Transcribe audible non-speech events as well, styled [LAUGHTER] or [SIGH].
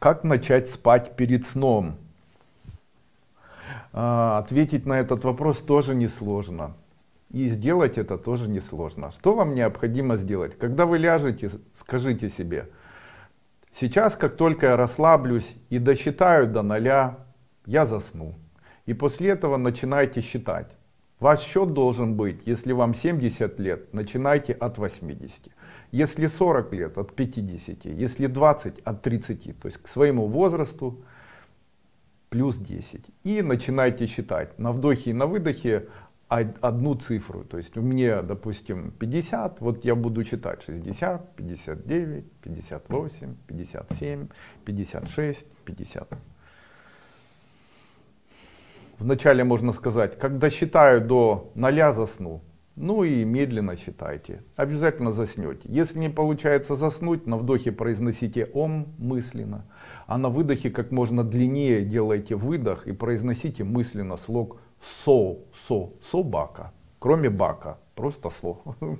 Как начать спать перед сном? А, ответить на этот вопрос тоже несложно. И сделать это тоже несложно. Что вам необходимо сделать? Когда вы ляжете, скажите себе, сейчас, как только я расслаблюсь и досчитаю до ноля, я засну. И после этого начинайте считать. Ваш счет должен быть, если вам 70 лет, начинайте от 80. Если 40 лет, от 50. Если 20, от 30. То есть к своему возрасту плюс 10. И начинайте считать на вдохе и на выдохе одну цифру. То есть у меня, допустим, 50, вот я буду читать 60, 59, 58, 57, 56, 50. Вначале можно сказать, когда считаю до ноля засну. Ну и медленно считайте. Обязательно заснете. Если не получается заснуть, на вдохе произносите ом мысленно. А на выдохе как можно длиннее делайте выдох и произносите мысленно слог со, со, собака. Кроме бака, просто со. [LAUGHS]